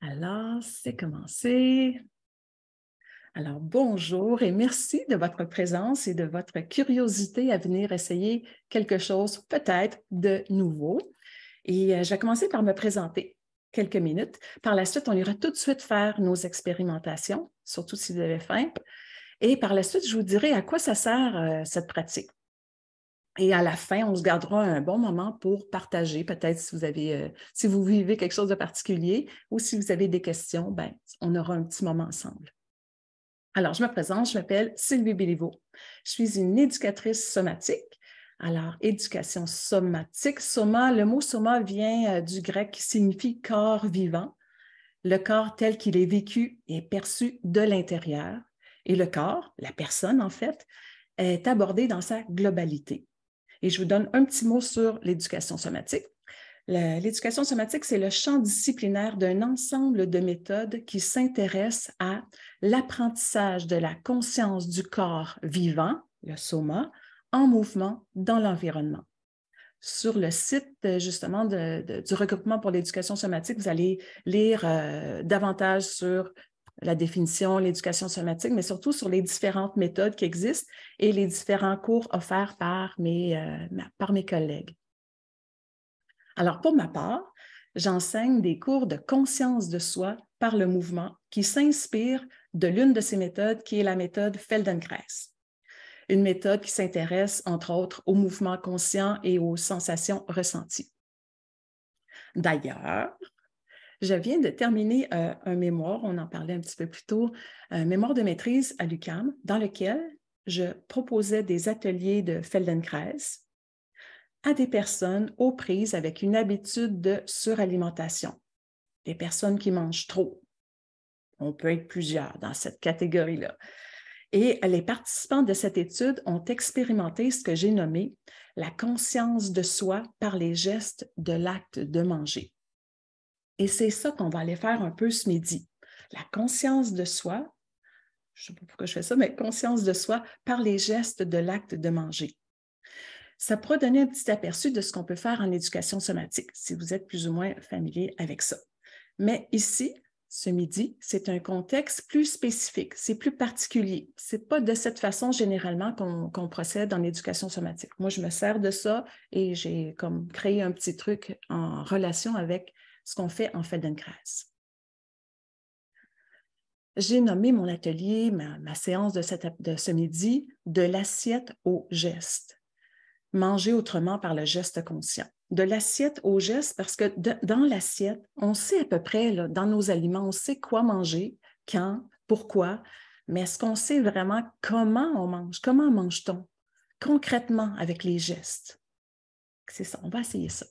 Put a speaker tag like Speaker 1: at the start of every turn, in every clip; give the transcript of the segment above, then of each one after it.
Speaker 1: Alors, c'est commencé. Alors, bonjour et merci de votre présence et de votre curiosité à venir essayer quelque chose peut-être de nouveau. Et euh, je vais commencer par me présenter quelques minutes. Par la suite, on ira tout de suite faire nos expérimentations, surtout si vous avez faim. Et par la suite, je vous dirai à quoi ça sert euh, cette pratique. Et à la fin, on se gardera un bon moment pour partager, peut-être si vous avez, euh, si vous vivez quelque chose de particulier ou si vous avez des questions, ben, on aura un petit moment ensemble. Alors, je me présente, je m'appelle Sylvie Béliveau. Je suis une éducatrice somatique. Alors, éducation somatique. Soma, le mot soma vient euh, du grec qui signifie corps vivant. Le corps tel qu'il est vécu est perçu de l'intérieur. Et le corps, la personne en fait, est abordé dans sa globalité. Et je vous donne un petit mot sur l'éducation somatique. L'éducation somatique, c'est le champ disciplinaire d'un ensemble de méthodes qui s'intéressent à l'apprentissage de la conscience du corps vivant, le soma, en mouvement dans l'environnement. Sur le site justement du regroupement pour l'éducation somatique, vous allez lire euh, davantage sur la définition, l'éducation somatique, mais surtout sur les différentes méthodes qui existent et les différents cours offerts par mes, euh, par mes collègues. Alors, pour ma part, j'enseigne des cours de conscience de soi par le mouvement qui s'inspire de l'une de ces méthodes qui est la méthode Feldenkrais. Une méthode qui s'intéresse, entre autres, au mouvement conscient et aux sensations ressenties. D'ailleurs, je viens de terminer euh, un mémoire, on en parlait un petit peu plus tôt, un mémoire de maîtrise à l'UCAM, dans lequel je proposais des ateliers de Feldenkrais à des personnes aux prises avec une habitude de suralimentation, des personnes qui mangent trop. On peut être plusieurs dans cette catégorie-là. Et les participants de cette étude ont expérimenté ce que j'ai nommé la conscience de soi par les gestes de l'acte de manger. Et c'est ça qu'on va aller faire un peu ce midi. La conscience de soi, je ne sais pas pourquoi je fais ça, mais conscience de soi par les gestes de l'acte de manger. Ça pourra donner un petit aperçu de ce qu'on peut faire en éducation somatique, si vous êtes plus ou moins familier avec ça. Mais ici, ce midi, c'est un contexte plus spécifique, c'est plus particulier. Ce n'est pas de cette façon généralement qu'on procède en éducation somatique. Moi, je me sers de ça et j'ai comme créé un petit truc en relation avec ce qu'on fait en Feldenkrais. J'ai nommé mon atelier, ma, séance de, de ce midi, de l'assiette au geste. Manger autrement par le geste conscient. De l'assiette au geste, parce que dans l'assiette, on sait à peu près, dans nos aliments, on sait quoi manger, quand, pourquoi, mais est-ce qu'on sait vraiment comment on mange? Comment mange-t-on concrètement avec les gestes? C'est ça, on va essayer ça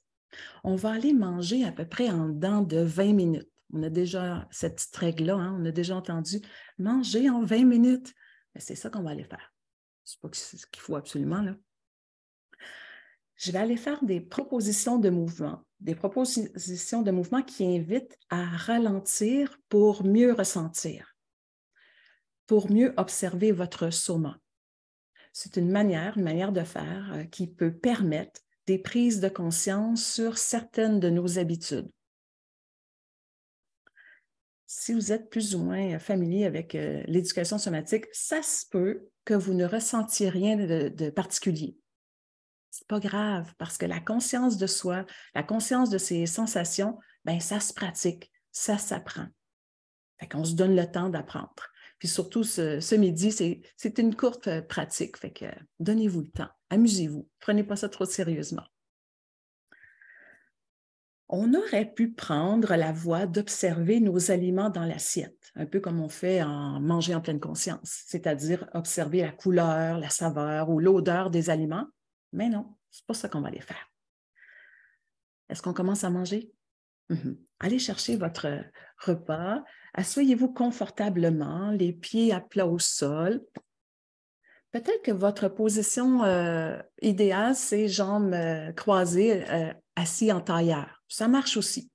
Speaker 1: on va aller manger à peu près en dedans de 20 minutes. On a déjà cette petite règle-là, hein, on a déjà entendu manger en 20 minutes. C'est ça qu'on va aller faire. Ce n'est pas ce qu'il faut absolument. Là. Je vais aller faire des propositions de mouvement, des propositions de mouvement qui invitent à ralentir pour mieux ressentir, pour mieux observer votre soma. C'est une manière, une manière de faire euh, qui peut permettre des prises de conscience sur certaines de nos habitudes. Si vous êtes plus ou moins familier avec euh, l'éducation somatique, ça se peut que vous ne ressentiez rien de, particulier. Ce n'est pas grave parce que la conscience de soi, la conscience de ses sensations, ben, ça se pratique, ça s'apprend. Fait qu'on se donne le temps d'apprendre. Puis surtout, ce, midi, c'est une courte euh, pratique. Fait que donnez-vous le temps, amusez-vous, prenez pas ça trop sérieusement. On aurait pu prendre la voie d'observer nos aliments dans l'assiette, un peu comme on fait en manger en pleine conscience, c'est-à-dire observer la couleur, la saveur ou l'odeur des aliments. Mais non, c'est pas ça qu'on va aller faire. Est-ce qu'on commence à manger? Mhm. Allez chercher votre repas, asseyez-vous confortablement, les pieds à plat au sol. Peut-être que votre position euh, idéale, c'est jambes euh, croisées, euh, assis en tailleur. Ça marche aussi.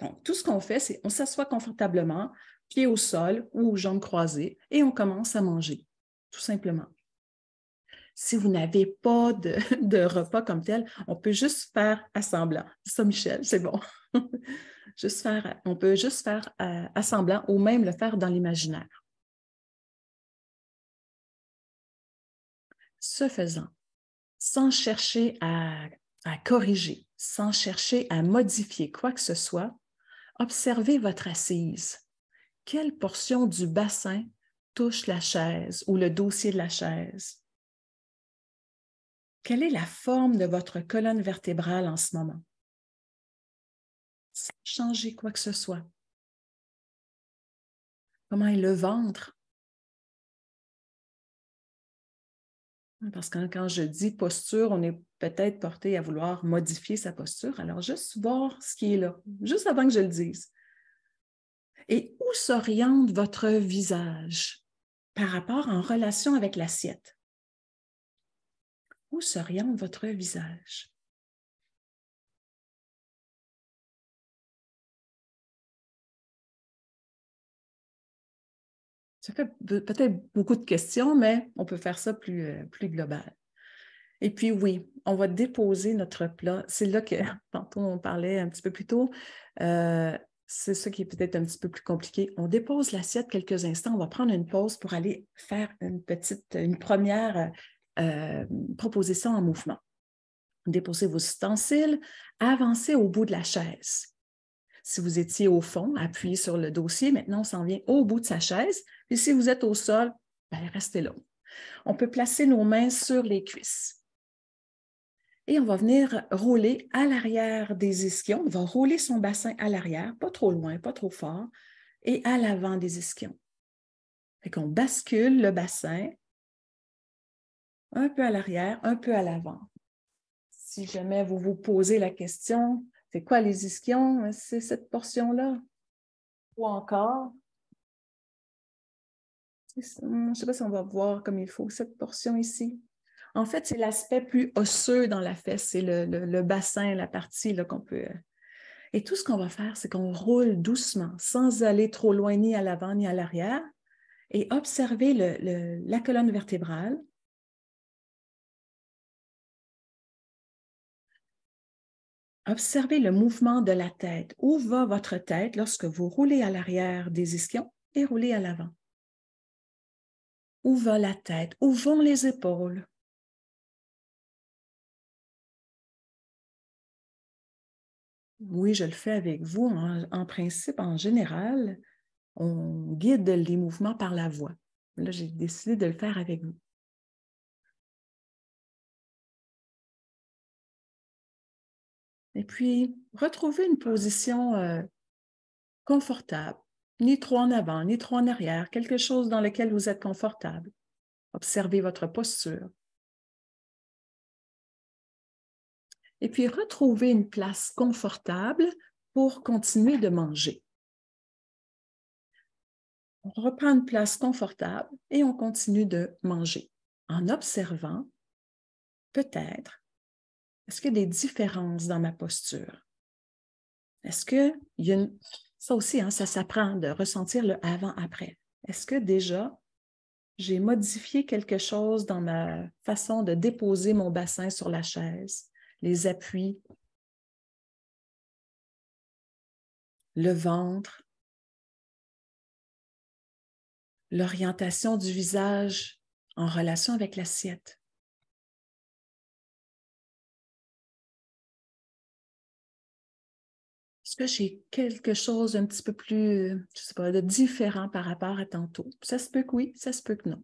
Speaker 1: Donc, tout ce qu'on fait, c'est on s'assoit confortablement, pieds au sol ou jambes croisées, et on commence à manger, tout simplement. Si vous n'avez pas de, de, repas comme tel, on peut juste faire assemblant. Ça, Michel, c'est bon. on peut juste faire euh, assemblant ou même le faire dans l'imaginaire. Ce faisant, sans chercher à corriger, sans chercher à modifier quoi que ce soit, observez votre assise. Quelle portion du bassin touche la chaise ou le dossier de la chaise? Quelle est la forme de votre colonne vertébrale en ce moment? Changer quoi que ce soit. Comment est le ventre? Parce que quand je dis posture, on est peut-être porté à vouloir modifier sa posture. Alors, juste voir ce qui est là, juste avant que je le dise. Et où s'oriente votre visage par rapport en relation avec l'assiette? Où s'oriente votre visage? Ça fait peut-être beaucoup de questions, mais on peut faire ça plus, euh, plus global. Et puis oui, on va déposer notre plat. C'est là que tantôt on parlait un petit peu plus tôt. Euh, c'est ça qui est peut-être un petit peu plus compliqué. On dépose l'assiette quelques instants. On va prendre une pause pour aller faire une petite, une première euh, proposer ça en mouvement. Déposez vos ustensiles, avancez au bout de la chaise. Si vous étiez au fond, appuyez sur le dossier. Maintenant, on s'en vient au bout de sa chaise. Et si vous êtes au sol, ben, restez là. On peut placer nos mains sur les cuisses. Et on va venir rouler à l'arrière des ischions. On va rouler son bassin à l'arrière, pas trop loin, pas trop fort, et à l'avant des ischions. Fait qu'on bascule le bassin un peu à l'arrière, un peu à l'avant. Si jamais vous vous posez la question, c'est quoi les ischions? C'est cette portion-là? Ou encore, je ne sais pas si on va voir comme il faut cette portion ici. En fait, c'est l'aspect plus osseux dans la fesse, c'est le, bassin, la partie qu'on peut. Et tout ce qu'on va faire, c'est qu'on roule doucement, sans aller trop loin ni à l'avant ni à l'arrière, et observer la colonne vertébrale, Observez le mouvement de la tête. Où va votre tête lorsque vous roulez à l'arrière des ischions et roulez à l'avant? Où va la tête? Où vont les épaules? Oui, je le fais avec vous. En, principe, en général, on guide les mouvements par la voix. Là, j'ai décidé de le faire avec vous. Et puis, retrouvez une position euh, confortable, ni trop en avant, ni trop en arrière, quelque chose dans lequel vous êtes confortable. Observez votre posture. Et puis, retrouvez une place confortable pour continuer de manger. On reprend une place confortable et on continue de manger en observant peut-être est-ce qu'il y a des différences dans ma posture? Est-ce qu'il y a une... Ça aussi, hein, ça s'apprend de ressentir le avant-après. Est-ce que déjà, j'ai modifié quelque chose dans ma façon de déposer mon bassin sur la chaise, les appuis, le ventre, l'orientation du visage en relation avec l'assiette? J'ai quelque chose un petit peu plus, je sais pas, de différent par rapport à tantôt? Ça se peut que oui, ça se peut que non.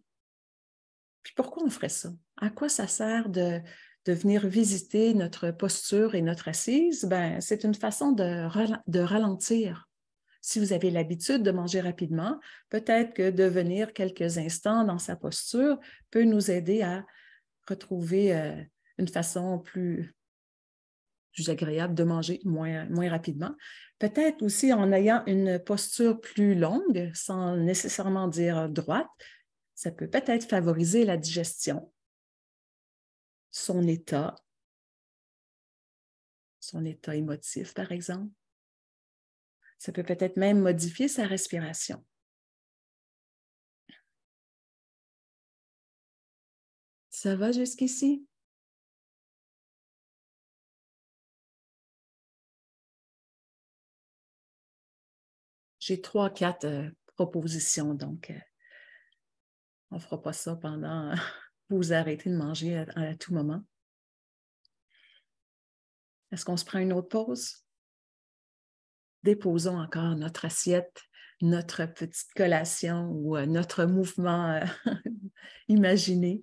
Speaker 1: Puis pourquoi on ferait ça? À quoi ça sert de, venir visiter notre posture et notre assise? Ben, c'est une façon de, de ralentir. Si vous avez l'habitude de manger rapidement, peut-être que de venir quelques instants dans sa posture peut nous aider à retrouver euh, une façon plus plus agréable de manger moins, moins rapidement. Peut-être aussi en ayant une posture plus longue, sans nécessairement dire droite, ça peut peut-être favoriser la digestion, son état, son état émotif, par exemple. Ça peut peut-être même modifier sa respiration. Ça va jusqu'ici? J'ai trois, quatre euh, propositions, donc euh, on ne fera pas ça pendant vous arrêtez de manger à, tout moment. Est-ce qu'on se prend une autre pause? Déposons encore notre assiette, notre petite collation ou euh, notre mouvement imaginé.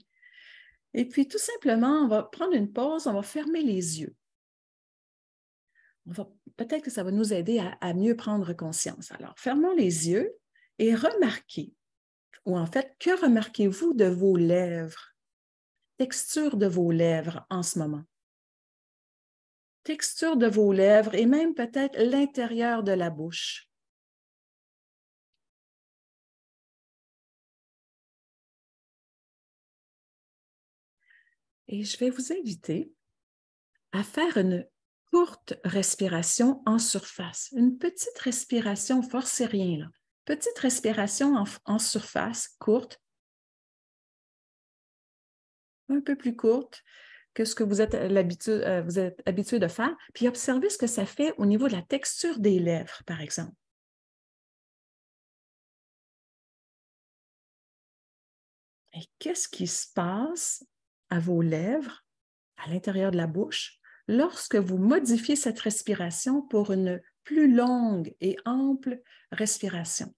Speaker 1: Et puis, tout simplement, on va prendre une pause, on va fermer les yeux. Peut-être que ça va nous aider à, mieux prendre conscience. Alors, fermons les yeux et remarquez, ou en fait, que remarquez-vous de vos lèvres? Texture de vos lèvres en ce moment. Texture de vos lèvres et même peut-être l'intérieur de la bouche. Et je vais vous inviter à faire une courte respiration en surface, une petite respiration, forcez rien là, petite respiration en, en surface, courte, un peu plus courte que ce que vous êtes, euh, vous êtes habitué de faire, puis observez ce que ça fait au niveau de la texture des lèvres, par exemple. Et qu'est-ce qui se passe à vos lèvres, à l'intérieur de la bouche, lorsque vous modifiez cette respiration pour une plus longue et ample respiration?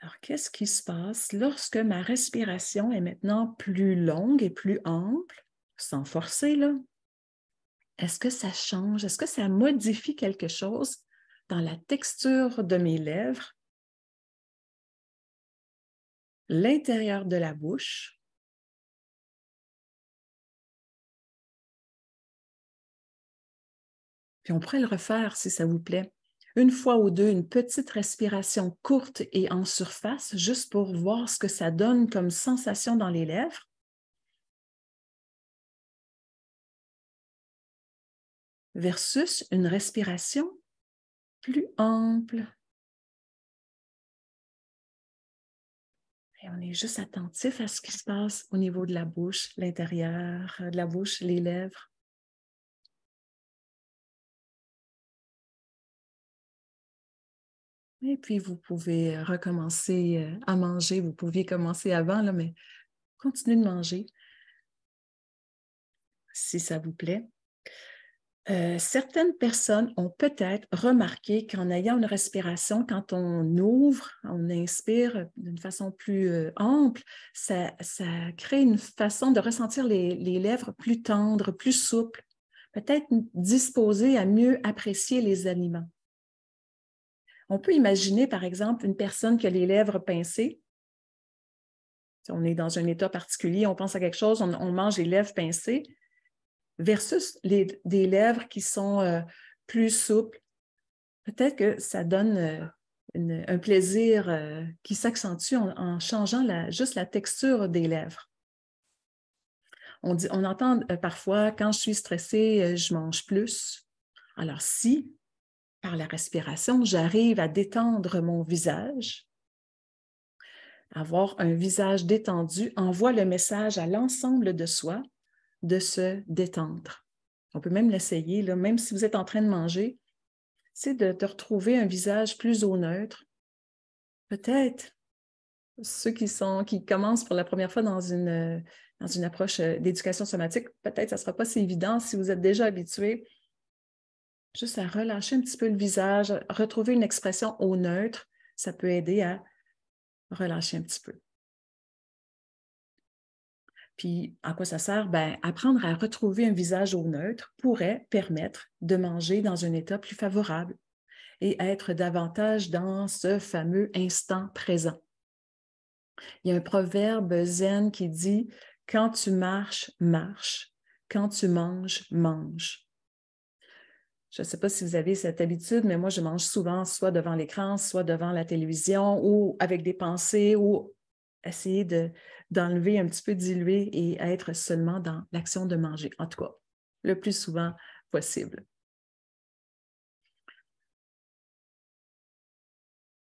Speaker 1: Alors, qu'est-ce qui se passe lorsque ma respiration est maintenant plus longue et plus ample, sans forcer, là? Est-ce que ça change? Est-ce que ça modifie quelque chose dans la texture de mes lèvres, l'intérieur de la bouche? Puis on pourrait le refaire si ça vous plaît une fois ou deux, une petite respiration courte et en surface, juste pour voir ce que ça donne comme sensation dans les lèvres. Versus une respiration plus ample. Et on est juste attentif à ce qui se passe au niveau de la bouche, l'intérieur de la bouche, les lèvres. Et puis, vous pouvez recommencer euh, à manger. Vous pouviez commencer avant, là, mais continuez de manger si ça vous plaît. Euh, certaines personnes ont peut-être remarqué qu'en ayant une respiration, quand on ouvre, on inspire d'une façon plus euh, ample, ça, crée une façon de ressentir les lèvres plus tendres, plus souples, peut-être disposées à mieux apprécier les aliments. On peut imaginer, par exemple, une personne qui a les lèvres pincées. Si on est dans un état particulier, on pense à quelque chose, on, mange les lèvres pincées, versus des lèvres qui sont euh, plus souples. Peut-être que ça donne euh, un plaisir euh, qui s'accentue en, changeant juste la texture des lèvres. On, on entend parfois, quand je suis stressée, je mange plus. Alors, si la respiration, j'arrive à détendre mon visage. Avoir un visage détendu envoie le message à l'ensemble de soi de se détendre. On peut même l'essayer, même si vous êtes en train de manger, c'est de, retrouver un visage plus au neutre. Peut-être ceux qui, sont, commencent pour la première fois dans une, approche d'éducation somatique, peut-être ça ne sera pas si évident si vous êtes déjà habitué juste à relâcher un petit peu le visage, retrouver une expression au neutre, ça peut aider à relâcher un petit peu. Puis, à quoi ça sert? Ben, apprendre à retrouver un visage au neutre pourrait permettre de manger dans un état plus favorable et être davantage dans ce fameux instant présent. Il y a un proverbe zen qui dit Quand tu marches, marche. Quand tu manges, mange. Je ne sais pas si vous avez cette habitude, mais moi, je mange souvent soit devant l'écran, soit devant la télévision ou avec des pensées ou essayer d'enlever un petit peu, diluer et être seulement dans l'action de manger, en tout cas, le plus souvent possible.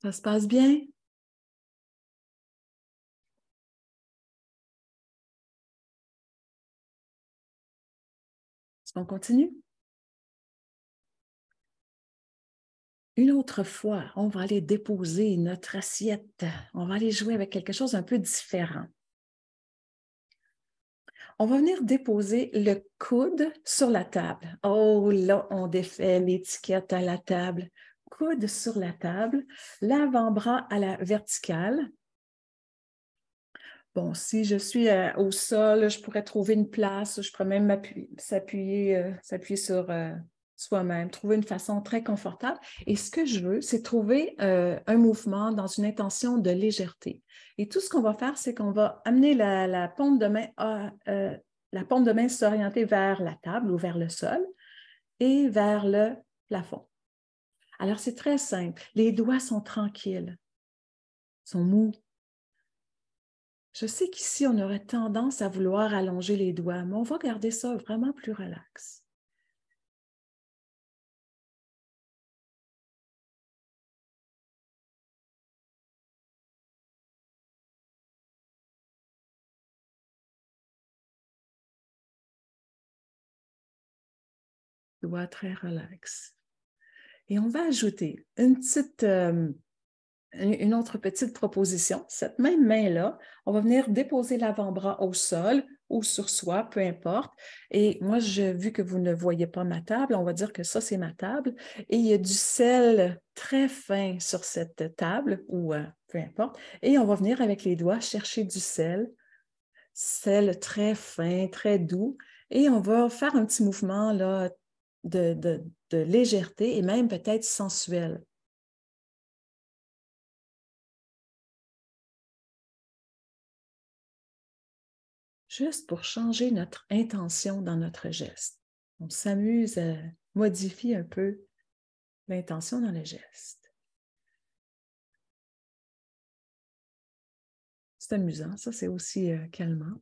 Speaker 1: Ça se passe bien? Qu'on continue? Une autre fois, on va aller déposer notre assiette. On va aller jouer avec quelque chose un peu différent. On va venir déposer le coude sur la table. Oh, là, on défait l'étiquette à la table. Coude sur la table, l'avant-bras à la verticale. Bon, si je suis euh, au sol, je pourrais trouver une place, je pourrais même s'appuyer euh, sur, euh, soi-même, trouver une façon très confortable. Et ce que je veux, c'est trouver euh, un mouvement dans une intention de légèreté. Et tout ce qu'on va faire, c'est qu'on va amener la, de main à, euh, la paume de main s'orienter vers la table ou vers le sol et vers le plafond. Alors, c'est très simple. Les doigts sont tranquilles, sont mous. Je sais qu'ici, on aurait tendance à vouloir allonger les doigts, mais on va garder ça vraiment plus relax. Doigt très relax. Et on va ajouter une petite, euh, une autre petite proposition. Cette même main-là, on va venir déposer l'avant-bras au sol ou sur soi, peu importe. Et moi, vu que vous ne voyez pas ma table, on va dire que ça, c'est ma table. Et il y a du sel très fin sur cette table, ou euh, peu importe. Et on va venir avec les doigts chercher du sel, sel très fin, très doux. Et on va faire un petit mouvement là, de, légèreté et même peut-être sensuelle. Juste pour changer notre intention dans notre geste. On s'amuse à modifier un peu l'intention dans le geste. C'est amusant, ça c'est aussi euh, calmant.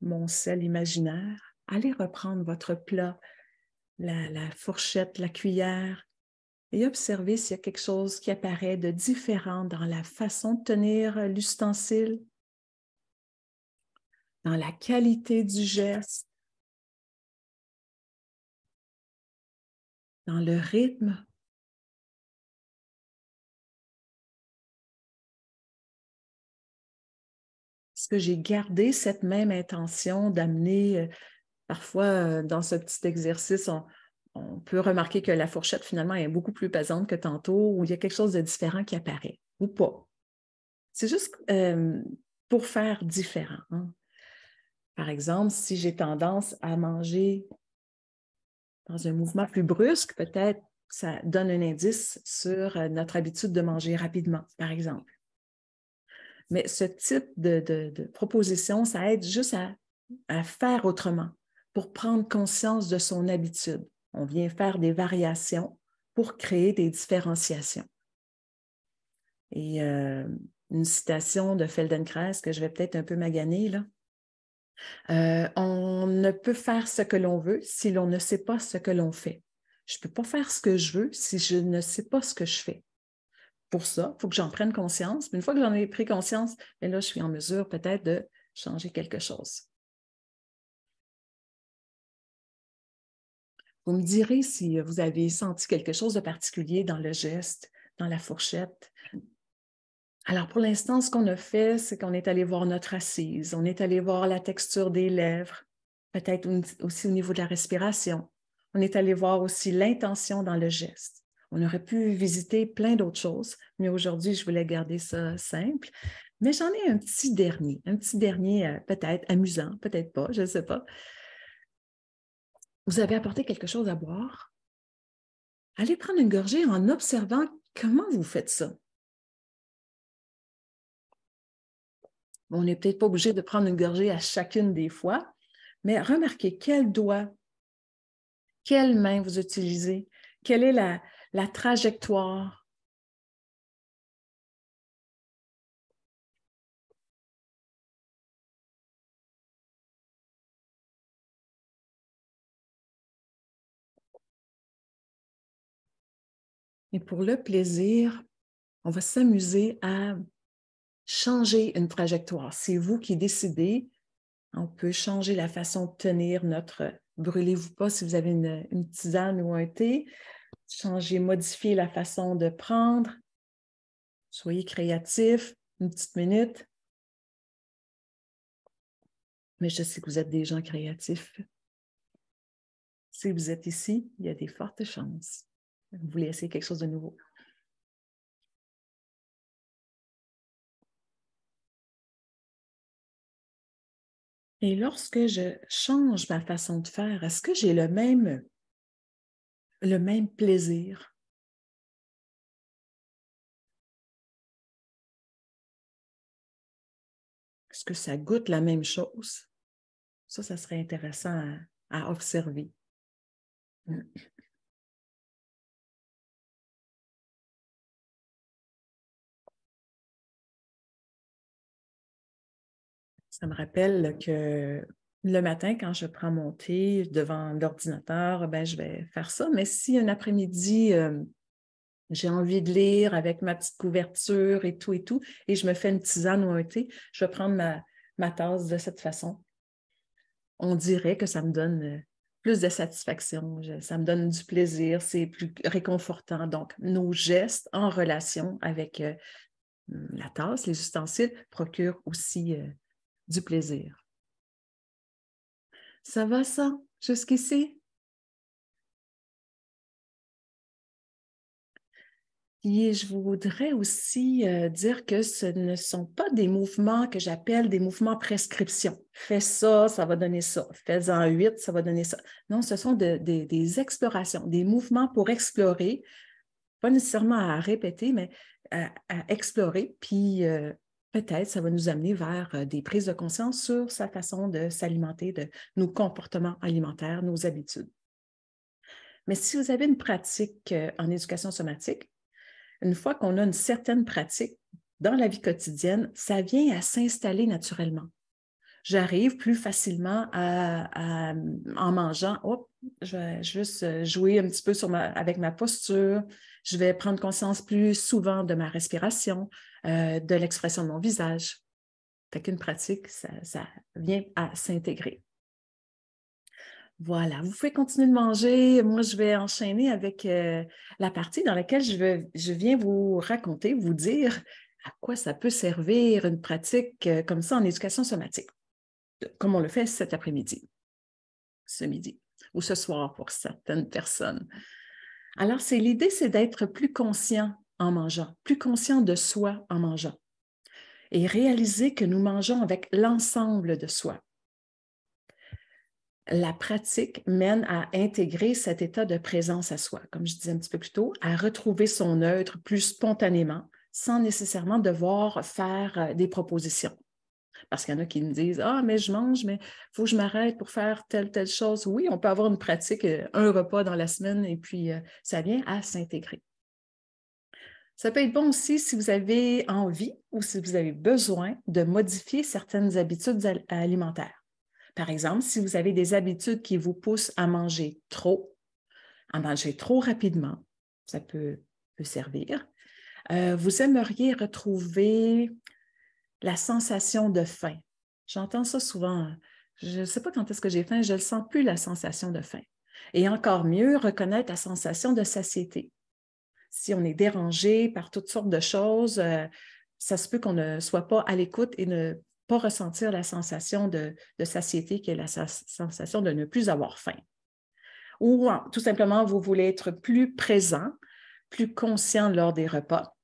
Speaker 1: Mon sel imaginaire. Allez reprendre votre plat la, fourchette, la cuillère, et observez s'il y a quelque chose qui apparaît de différent dans la façon de tenir l'ustensile, dans la qualité du geste, dans le rythme. Est-ce que j'ai gardé cette même intention d'amener euh, Parfois, euh, dans ce petit exercice, on, peut remarquer que la fourchette, finalement, est beaucoup plus pesante que tantôt, ou il y a quelque chose de différent qui apparaît, ou pas. C'est juste euh, pour faire différent. Hein. Par exemple, si j'ai tendance à manger dans un mouvement plus brusque, peut-être ça donne un indice sur euh, notre habitude de manger rapidement, par exemple. Mais ce type de, proposition, ça aide juste à faire autrement, pour prendre conscience de son habitude. On vient faire des variations pour créer des différenciations. Et euh, une citation de Feldenkrais que je vais peut-être un peu maganer, là. Euh, on ne peut faire ce que l'on veut si l'on ne sait pas ce que l'on fait. Je ne peux pas faire ce que je veux si je ne sais pas ce que je fais. Pour ça, il faut que j'en prenne conscience. une fois que j'en ai pris conscience, ben là, je suis en mesure peut-être de changer quelque chose. Vous me direz si vous avez senti quelque chose de particulier dans le geste, dans la fourchette. Alors, pour l'instant, ce qu'on a fait, c'est qu'on est allé voir notre assise, on est allé voir la texture des lèvres, peut-être aussi au niveau de la respiration. On est allé voir aussi l'intention dans le geste. On aurait pu visiter plein d'autres choses, mais aujourd'hui, je voulais garder ça simple. Mais j'en ai un petit dernier, un petit dernier euh, peut-être amusant, peut-être pas, je ne sais pas. Vous avez apporté quelque chose à boire? Allez prendre une gorgée en observant comment vous faites ça. on n'est peut-être pas obligé de prendre une gorgée à chacune des fois, mais remarquez quel doigt, quelle main vous utilisez, quelle est la, la trajectoire, Et pour le plaisir, on va s'amuser à changer une trajectoire. C'est vous qui décidez. On peut changer la façon de tenir notre. Brûlez-vous pas si vous avez une, tisane ou un thé. changer, modifier la façon de prendre. Soyez créatif, une petite minute. Mais je sais que vous êtes des gens créatifs. Si vous êtes ici, il y a des fortes chances. Vous voulez essayer quelque chose de nouveau. Et lorsque je change ma façon de faire, est-ce que j'ai le même, le même plaisir? Est-ce que ça goûte la même chose? Ça, ça serait intéressant à, observer. Ça me rappelle que le matin, quand je prends mon thé devant l'ordinateur, ben, je vais faire ça. Mais si un après-midi, euh, j'ai envie de lire avec ma petite couverture et tout et tout, et je me fais une tisane ou un thé, je vais prendre ma, tasse de cette façon. On dirait que ça me donne euh, plus de satisfaction, ça me donne du plaisir, c'est plus réconfortant. Donc, nos gestes en relation avec euh, la tasse, les ustensiles, procurent aussi du plaisir. Ça va ça jusqu'ici? Et je voudrais aussi euh, dire que ce ne sont pas des mouvements que j'appelle des mouvements prescription. Fais ça, ça va donner ça. Fais-en huit, ça va donner ça. Non, ce sont des explorations, des mouvements pour explorer, pas nécessairement à répéter, mais à, explorer, puis euh, peut-être ça va nous amener vers euh, des prises de conscience sur sa façon de s'alimenter, de nos comportements alimentaires, nos habitudes. Mais si vous avez une pratique euh, en éducation somatique, une fois qu'on a une certaine pratique dans la vie quotidienne, ça vient à s'installer naturellement. J'arrive plus facilement à, en mangeant, hop, je vais juste euh, jouer un petit peu avec ma posture, je vais prendre conscience plus souvent de ma respiration, euh, de l'expression de mon visage. Fait qu'une pratique, ça, vient à s'intégrer. Voilà, vous pouvez continuer de manger. Moi, je vais enchaîner avec euh, la partie dans laquelle je, viens vous raconter, vous dire à quoi ça peut servir une pratique comme ça en éducation somatique, comme on le fait cet après-midi, ce midi ou ce soir pour certaines personnes. Alors, l'idée, c'est d'être plus conscient en mangeant, plus conscient de soi en mangeant et réaliser que nous mangeons avec l'ensemble de soi. La pratique mène à intégrer cet état de présence à soi, comme je disais un petit peu plus tôt, à retrouver son neutre plus spontanément, sans nécessairement devoir faire euh, des propositions. Parce qu'il y en a qui me disent Ah, mais je mange, mais il faut que je m'arrête pour faire telle, telle chose. Oui, on peut avoir une pratique, euh, un repas dans la semaine, et puis euh, ça vient à s'intégrer. Ça peut être bon aussi si vous avez envie ou si vous avez besoin de modifier certaines habitudes alimentaires. Par exemple, si vous avez des habitudes qui vous poussent à manger trop, à manger trop rapidement, ça peut, servir. Euh, vous aimeriez retrouver la sensation de faim. J'entends ça souvent. Je ne sais pas quand est-ce que j'ai faim, je ne sens plus la sensation de faim. Et encore mieux, reconnaître la sensation de satiété. Si on est dérangé par toutes sortes de choses, euh, ça se peut qu'on ne soit pas à l'écoute et ne pas ressentir la sensation de satiété qui est la sensation de ne plus avoir faim. Ou tout simplement, vous voulez être plus présent, plus conscient lors des repas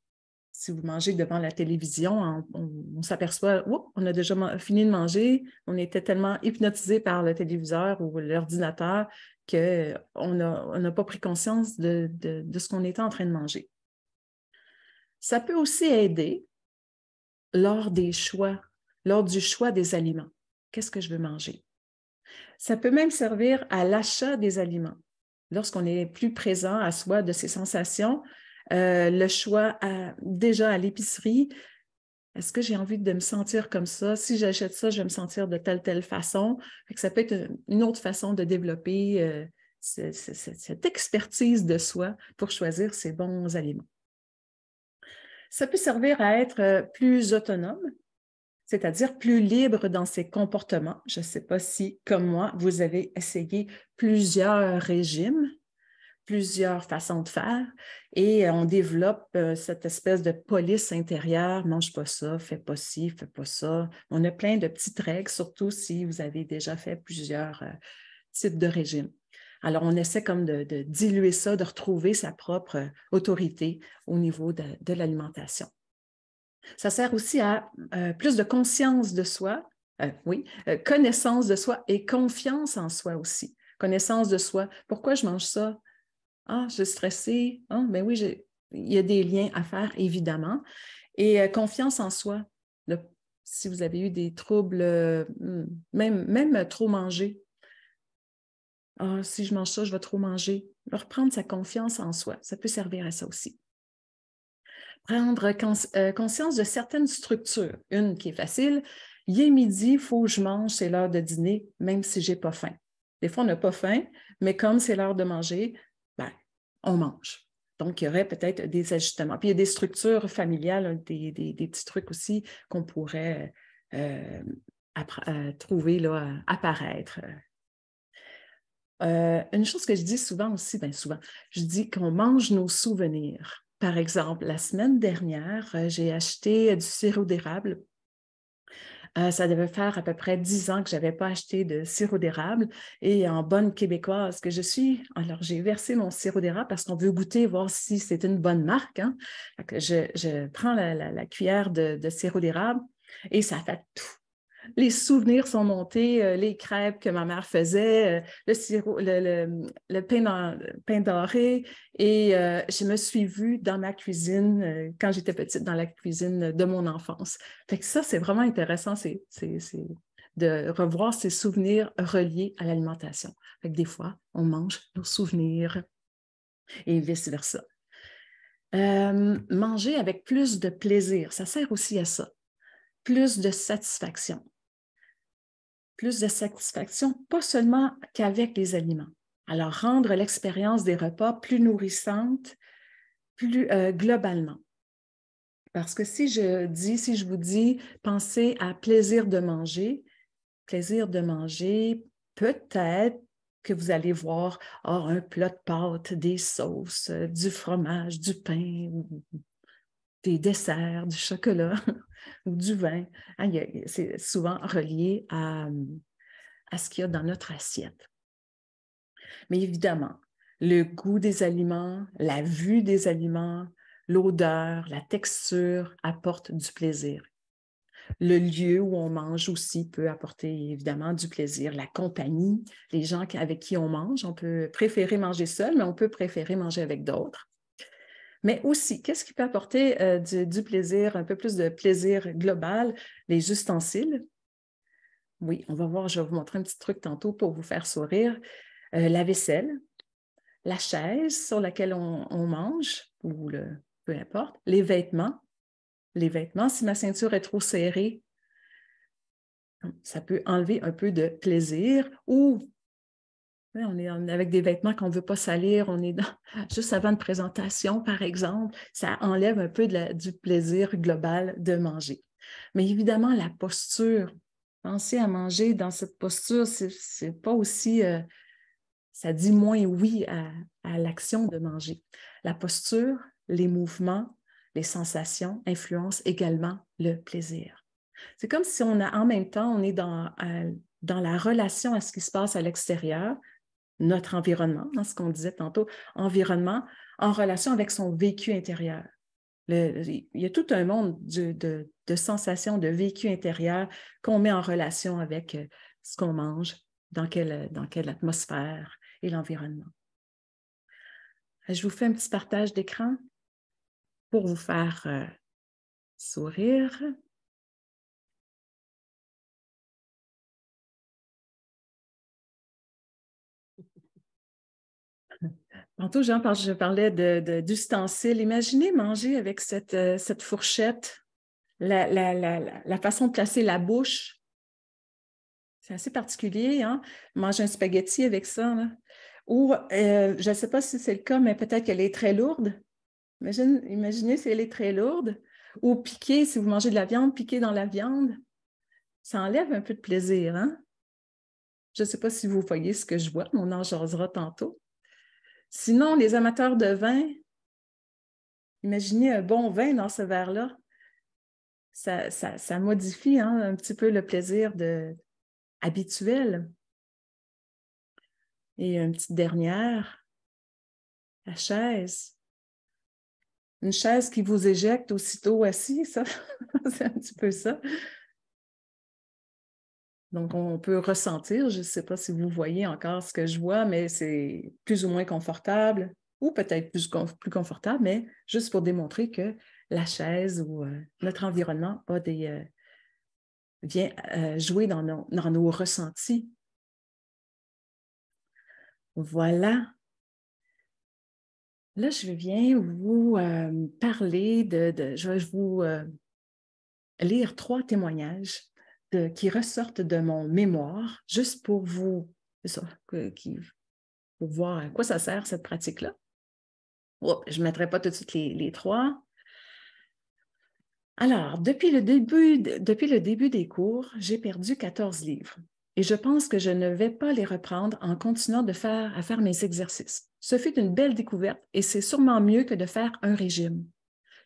Speaker 1: si vous mangez devant la télévision, on, s'aperçoit, on a déjà fini de manger, on était tellement hypnotisé par le téléviseur ou l'ordinateur qu'on n'a pas pris conscience de, ce qu'on était en train de manger. Ça peut aussi aider lors des choix, lors du choix des aliments. Qu'est-ce que je veux manger? Ça peut même servir à l'achat des aliments. Lorsqu'on est plus présent à soi de ces sensations, euh, le choix déjà à l'épicerie. Est-ce que j'ai envie de me sentir comme ça? Si j'achète ça, je vais me sentir de telle, telle façon. ça peut être une autre façon de développer euh, cette expertise de soi pour choisir ces bons aliments. Ça peut servir à être euh, plus autonome, c'est-à-dire plus libre dans ses comportements. Je ne sais pas si, comme moi, vous avez essayé plusieurs régimes plusieurs façons de faire et on développe euh, cette espèce de police intérieure, mange pas ça, fais pas ci, fais pas ça. On a plein de petites règles, surtout si vous avez déjà fait plusieurs euh, types de régimes. Alors, on essaie comme de, diluer ça, de retrouver sa propre autorité au niveau de, l'alimentation. Ça sert aussi à euh, plus de conscience de soi, oui, connaissance de soi et confiance en soi aussi. Connaissance de soi. Pourquoi je mange ça? Ah, je suis stressée. Ah, ben oui, il y a des liens à faire, évidemment. Et euh, confiance en soi. si vous avez eu des troubles, euh, hmm, même, même trop manger. Ah, si je mange ça, je vais trop manger. Reprendre sa confiance en soi, ça peut servir à ça aussi. Prendre euh, conscience de certaines structures. Une qui est facile, il est midi, il faut que je mange, c'est l'heure de dîner, même si je n'ai pas faim. Des fois, on n'a pas faim, mais comme c'est l'heure de manger, on mange. Donc, il y aurait peut-être des ajustements. Puis, il y a des structures familiales, des, petits trucs aussi qu'on pourrait euh, euh, trouver là, apparaître. Euh, une chose que je dis souvent aussi, bien souvent, je dis qu'on mange nos souvenirs. Par exemple, la semaine dernière, j'ai acheté du sirop d'érable euh, ça devait faire à peu près dix ans que je n'avais pas acheté de sirop d'érable. Et en bonne québécoise que je suis, alors j'ai versé mon sirop d'érable parce qu'on veut goûter, voir si c'est une bonne marque. Hein. Je, prends la, cuillère de, de sirop d'érable et ça fait tout les souvenirs sont montés, euh, les crêpes que ma mère faisait, euh, le, sirop, le, pain, doré. Et euh, je me suis vue dans ma cuisine quand j'étais petite, dans la cuisine de mon enfance. Fait ça, c'est vraiment intéressant, c'est de revoir ces souvenirs reliés à l'alimentation. Des fois, on mange nos souvenirs et vice-versa. manger avec plus de plaisir, ça sert aussi à ça plus de satisfaction plus de satisfaction, pas seulement qu'avec les aliments. Alors, rendre l'expérience des repas plus nourrissante, plus euh, globalement. Parce que si je dis, si je vous dis, pensez à plaisir de manger, plaisir de manger, peut-être que vous allez voir oh, un plat de pâtes, des sauces, euh, du fromage, du pain, des desserts, du chocolat ou du vin. Hein, c'est souvent relié à, à ce qu'il y a dans notre assiette. Mais évidemment, le goût des aliments, la vue des aliments, l'odeur, la texture apportent du plaisir. Le lieu où on mange aussi peut apporter évidemment du plaisir. La compagnie, les gens avec qui on mange, on peut préférer manger seul, mais on peut préférer manger avec d'autres. Mais aussi, qu'est-ce qui peut apporter euh, du, plaisir, un peu plus de plaisir global? Les ustensiles. Oui, on va voir, je vais vous montrer un petit truc tantôt pour vous faire sourire. Euh, la vaisselle, la chaise sur laquelle on, mange, ou le, peu importe, les vêtements. Les vêtements, si ma ceinture est trop serrée, ça peut enlever un peu de plaisir ou on est avec des vêtements qu'on ne veut pas salir, on est juste avant une présentation, par exemple, ça enlève un peu du plaisir global de manger. Mais évidemment, la posture, penser à manger dans cette posture, ce n'est pas aussi, euh, ça dit moins oui à, l'action de manger. La posture, les mouvements, les sensations influencent également le plaisir. C'est comme si on a en même temps, on est dans, dans la relation à ce qui se passe à l'extérieur, notre environnement, dans ce qu'on disait tantôt, environnement en relation avec son vécu intérieur. il y a tout un monde de, sensations, de vécu intérieur qu'on met en relation avec euh, ce qu'on mange, dans quelle, dans quelle atmosphère et l'environnement. Je vous fais un petit partage d'écran pour vous faire euh, sourire. Tantôt, Jean, je parlais d'ustensiles. Imaginez manger avec cette, euh, fourchette, la, façon de placer la bouche. C'est assez particulier, hein? Manger un spaghetti avec ça. Ou, euh, je ne sais pas si c'est le cas, mais peut-être qu'elle est très lourde. imaginez si elle est très lourde. Ou piquer, si vous mangez de la viande, piquer dans la viande. Ça enlève un peu de plaisir, hein? Je ne sais pas si vous voyez ce que je vois, on en jasera tantôt. Sinon, les amateurs de vin, imaginez un bon vin dans ce verre-là. Ça, ça, modifie hein, un petit peu le plaisir de, habituel. Et une petite dernière, la chaise. Une chaise qui vous éjecte aussitôt assis, ça, c'est un petit peu ça. Donc, on peut ressentir, je ne sais pas si vous voyez encore ce que je vois, mais c'est plus ou moins confortable, ou peut-être plus, confortable, mais juste pour démontrer que la chaise ou euh, notre environnement euh, vient euh, jouer dans nos, dans nos ressentis. Voilà. Là, je viens vous parler de, Je vais vous lire trois témoignages qui ressortent de mon mémoire, juste pour vous, pour voir à quoi ça sert cette pratique-là. je ne mettrai pas tout de suite les, trois. Alors, depuis le, début, depuis le début des cours, j'ai perdu 14 livres et je pense que je ne vais pas les reprendre en continuant de faire, à faire mes exercices. Ce fut une belle découverte et c'est sûrement mieux que de faire un régime.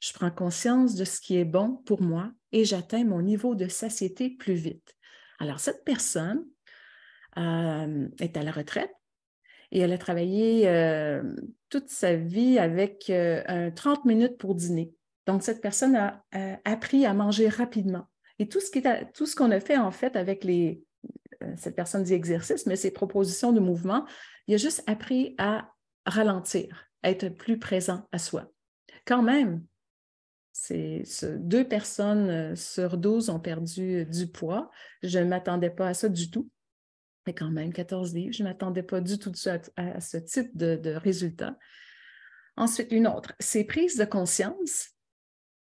Speaker 1: Je prends conscience de ce qui est bon pour moi et j'atteins mon niveau de satiété plus vite. Alors, cette personne euh, est à la retraite et elle a travaillé euh, toute sa vie avec euh, un 30 minutes pour dîner. Donc, cette personne a appris à manger rapidement. Et tout ce qu'on a fait, en fait, avec les, cette personne dit exercice, mais ses propositions de mouvement, il a juste appris à ralentir, à être plus présent à soi. Quand même, deux personnes euh, sur 12 ont perdu euh, du poids. Je ne m'attendais pas à ça du tout. Mais quand même, 14 livres, je ne m'attendais pas du tout à, ce type de, de résultat. Ensuite, une autre. Ces prises de conscience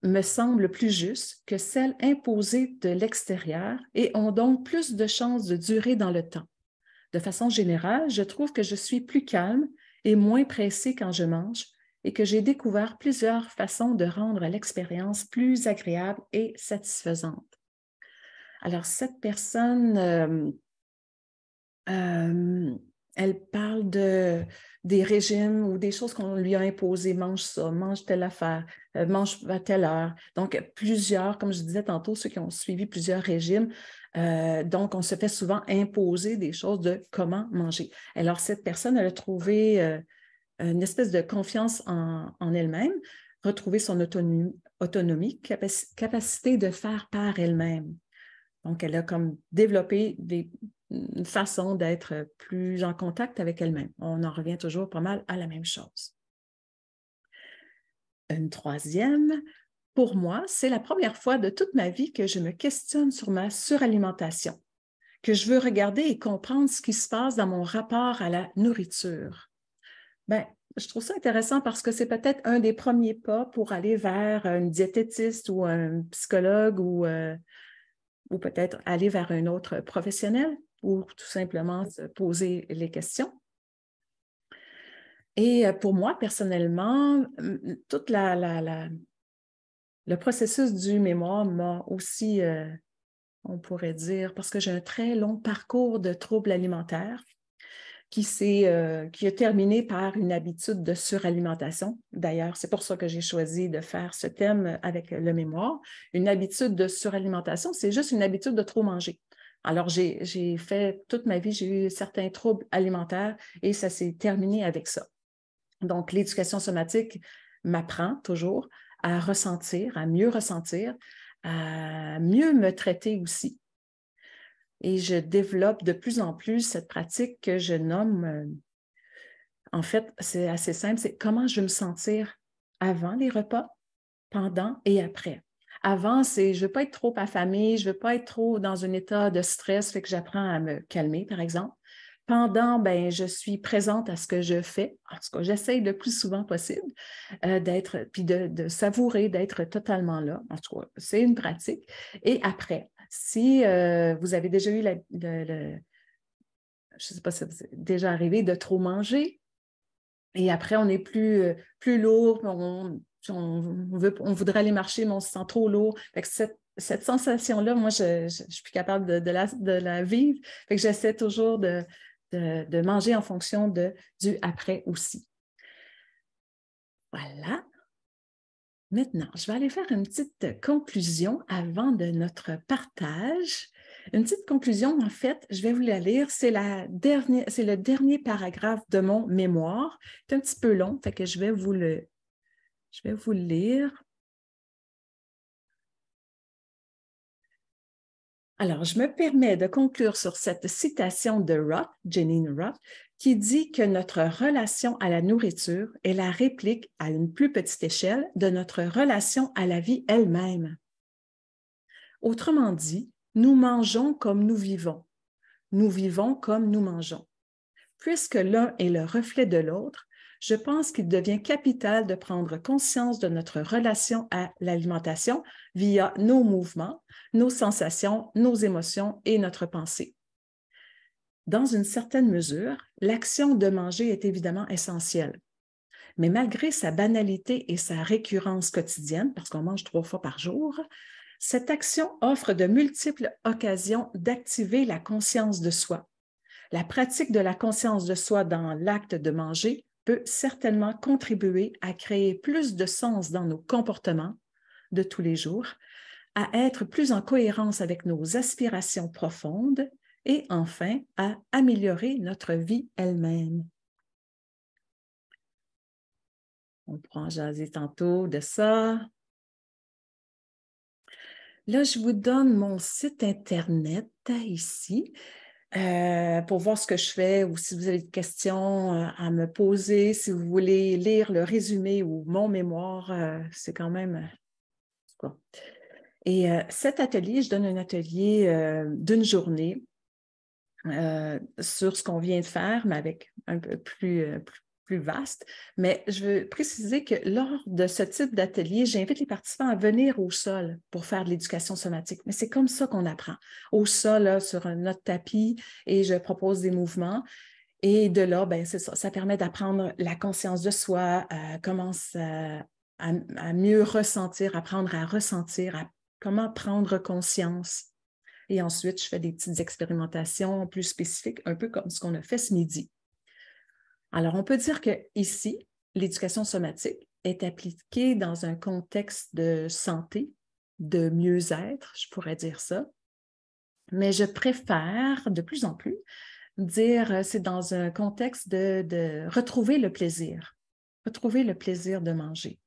Speaker 1: me semblent plus justes que celles imposées de l'extérieur et ont donc plus de chances de durer dans le temps. De façon générale, je trouve que je suis plus calme et moins pressée quand je mange, et que j'ai découvert plusieurs façons de rendre l'expérience plus agréable et satisfaisante. Alors, cette personne, euh, euh, elle parle de, des régimes ou des choses qu'on lui a imposées. Mange ça, mange telle affaire, euh, mange à telle heure. Donc, plusieurs, comme je disais tantôt, ceux qui ont suivi plusieurs régimes, donc, on se fait souvent imposer des choses de comment manger. Alors, cette personne, elle a trouvé une espèce de confiance en, elle-même, retrouver son autonomie, autonomie capacité de faire par elle-même. Donc, elle a comme développé des, une façon d'être plus en contact avec elle-même. On en revient toujours pas mal à la même chose. Une troisième, pour moi, c'est la première fois de toute ma vie que je me questionne sur ma suralimentation, que je veux regarder et comprendre ce qui se passe dans mon rapport à la nourriture. Bien, je trouve ça intéressant parce que c'est peut-être un des premiers pas pour aller vers une diététiste ou un psychologue ou, euh, ou peut-être aller vers un autre professionnel ou tout simplement se poser les questions. Et euh, pour moi, personnellement, tout la, le processus du mémoire m'a aussi, euh, on pourrait dire, parce que j'ai un très long parcours de troubles alimentaires qui, euh, qui a terminé par une habitude de suralimentation. D'ailleurs, c'est pour ça que j'ai choisi de faire ce thème avec le mémoire. Une habitude de suralimentation, c'est juste une habitude de trop manger. Alors, j'ai fait toute ma vie, j'ai eu certains troubles alimentaires et ça s'est terminé avec ça. Donc, l'éducation somatique m'apprend toujours à ressentir, à mieux ressentir, à mieux me traiter aussi et je développe de plus en plus cette pratique que je nomme, euh, en fait, c'est assez simple, c'est comment je veux me sentir avant les repas, pendant et après. Avant, c'est je ne veux pas être trop affamée, je ne veux pas être trop dans un état de stress, fait que j'apprends à me calmer, par exemple. Pendant, ben, je suis présente à ce que je fais. En tout cas, j'essaye le plus souvent possible euh, d'être, puis de, de savourer, d'être totalement là. En tout cas, c'est une pratique. Et après, si euh, vous avez déjà eu le, je ne sais pas si c'est déjà arrivé de trop manger, et après on est plus, euh, plus lourd, on, voudrait aller marcher, mais on se sent trop lourd. cette, sensation-là, moi, je ne suis plus capable de, la, de la, vivre. J'essaie toujours de, de, manger en fonction de, du après aussi. Voilà. Maintenant, je vais aller faire une petite conclusion avant de notre partage. Une petite conclusion, en fait, je vais vous la lire. C'est, le dernier paragraphe de mon mémoire. C'est un petit peu long, fait que je vais vous le, je vais vous le lire. Alors, je me permets de conclure sur cette citation de Roth, Janine Roth, qui dit que notre relation à la nourriture est la réplique à une plus petite échelle de notre relation à la vie elle-même. Autrement dit, nous mangeons comme nous vivons. Nous vivons comme nous mangeons. Puisque l'un est le reflet de l'autre, je pense qu'il devient capital de prendre conscience de notre relation à l'alimentation via nos mouvements, nos sensations, nos émotions et notre pensée. Dans une certaine mesure, l'action de manger est évidemment essentielle. Mais malgré sa banalité et sa récurrence quotidienne, parce qu'on mange trois fois par jour, cette action offre de multiples occasions d'activer la conscience de soi. La pratique de la conscience de soi dans l'acte de manger peut certainement contribuer à créer plus de sens dans nos comportements de tous les jours, à être plus en cohérence avec nos aspirations profondes et enfin à améliorer notre vie elle-même. On prend jaser tantôt de ça. Là, je vous donne mon site Internet ici. Euh, pour voir ce que je fais ou si vous avez des questions euh, à me poser, si vous voulez lire le résumé ou mon mémoire, euh, c'est quand même. Et cet atelier, je donne un atelier d'une journée sur ce qu'on vient de faire, mais avec un peu plus, plus vaste. Mais je veux préciser que lors de ce type d'atelier, j'invite les participants à venir au sol pour faire de l'éducation somatique. Mais c'est comme ça qu'on apprend. Au sol, sur notre tapis, et je propose des mouvements. Et de là, ben, ça, permet d'apprendre la conscience de soi, euh, comment à, mieux ressentir, apprendre à ressentir, à comment prendre conscience. Et ensuite, je fais des petites expérimentations plus spécifiques, un peu comme ce qu'on a fait ce midi. Alors, on peut dire que ici, l'éducation somatique est appliquée dans un contexte de santé, de mieux-être, je pourrais dire ça. Mais je préfère de plus en plus dire euh, c'est dans un contexte de, de retrouver le plaisir, retrouver le plaisir de manger.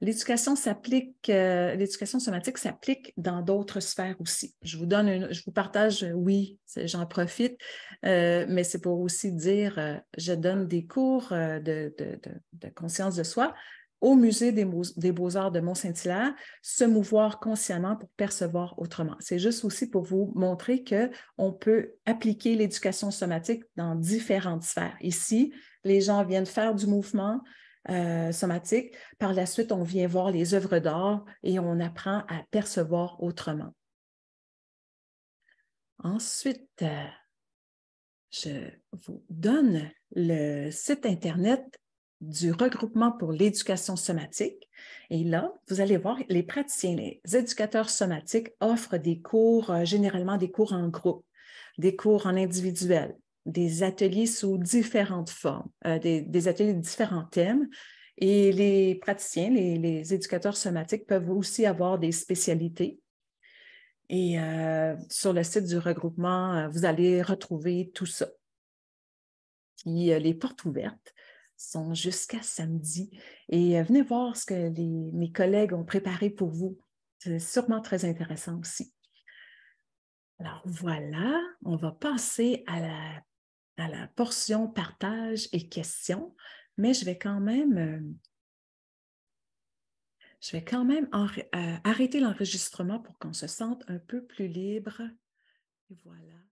Speaker 1: L'éducation s'applique, euh, l'éducation somatique s'applique dans d'autres sphères aussi. Je vous donne, je vous partage, oui, j'en profite, euh, mais c'est pour aussi dire, euh, je donne des cours de, conscience de soi au musée des, des Beaux-Arts de Mont-Saint-Hilaire, se mouvoir consciemment pour percevoir autrement. C'est juste aussi pour vous montrer qu'on peut appliquer l'éducation somatique dans différentes sphères. Ici, les gens viennent faire du mouvement, euh, somatique. Par la suite, on vient voir les œuvres d'art et on apprend à percevoir autrement. Ensuite, euh, je vous donne le site Internet du regroupement pour l'éducation somatique. Et là, vous allez voir, les praticiens, les éducateurs somatiques offrent des cours, euh, généralement des cours en groupe, des cours en individuel, des ateliers sous différentes formes, euh, des, ateliers de différents thèmes. Et les praticiens, les, éducateurs somatiques peuvent aussi avoir des spécialités. Et euh, sur le site du regroupement, euh, vous allez retrouver tout ça. les portes ouvertes sont jusqu'à samedi. Et venez voir ce que mes collègues ont préparé pour vous. C'est sûrement très intéressant aussi. Alors voilà, on va passer à la à la portion partage et questions, mais je vais quand même, euh, euh, arrêter l'enregistrement pour qu'on se sente un peu plus libre. Et voilà.